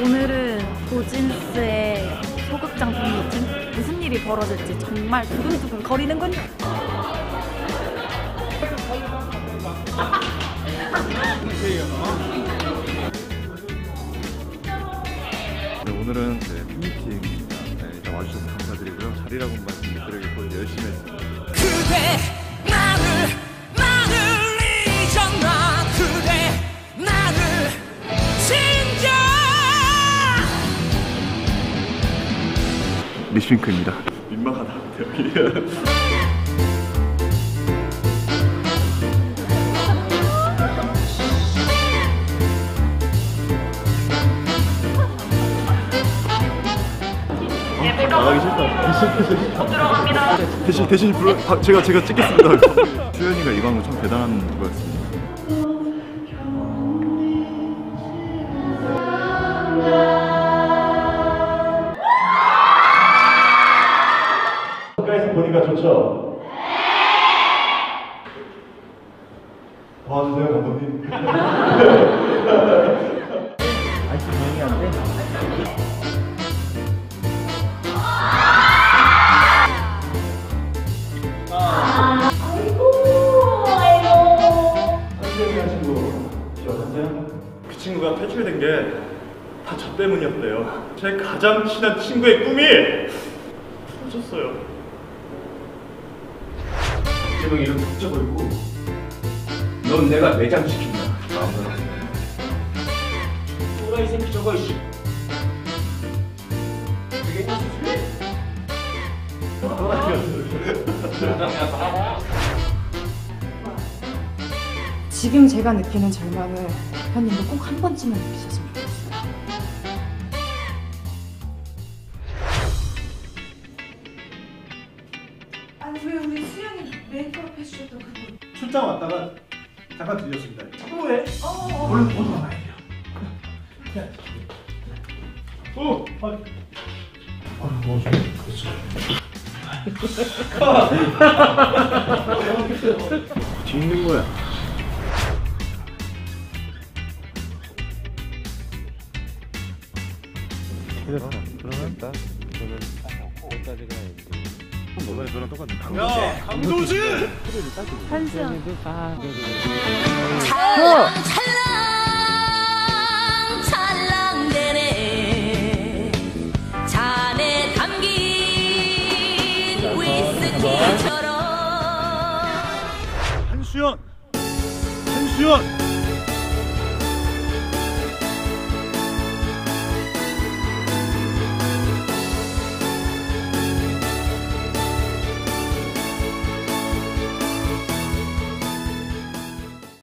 오늘은 도진스의 소극장 팬미팅 무슨 일이 벌어질지 정말 두근두근 거리는군. 네, 오늘은 네, 팬미팅입니다. 네, 일단 와주셔서 감사드리고요. 자리라고 말씀 못 드리겠고 열심히 리슈잉크입니다. 민망하다. 나가기 싫다. 대신 대신 불러 바- 제가 제가 찍겠습니다. 수현이가 이거 한거 참 대단한 거였습니다. 가까이서 보니까 좋죠. 도와주세요 감독님. 한재미한 친구 기억하세요? 그 친구가 퇴출된 게 다 저 때문이었대요. 제 가장 친한 친구의 꿈이 부러졌어요. 제명 이름 붙여 버리고 넌 내가 매장시킨다 또라이 새끼 저거 수술해? 지금 제가 느끼는 절망을 대표님도 꼭 한 번쯤은 느끼셨으면 좋겠어요. 아니 왜 우리 수영이 메이크업 해주셨던 그분? 출장 왔다가 잠깐 들렸습니다. 뭐해? 얼른 보러 가야 돼요. 어, 아, 아, 뭐 좀, 그렇죠. 뒤 있는 거야. 그래서 그러면 일단 저는 여기까지가 너가 저랑 똑같은. 찰랑 찰랑대네 잔에 담긴 위스키처럼 한수연! 한수연!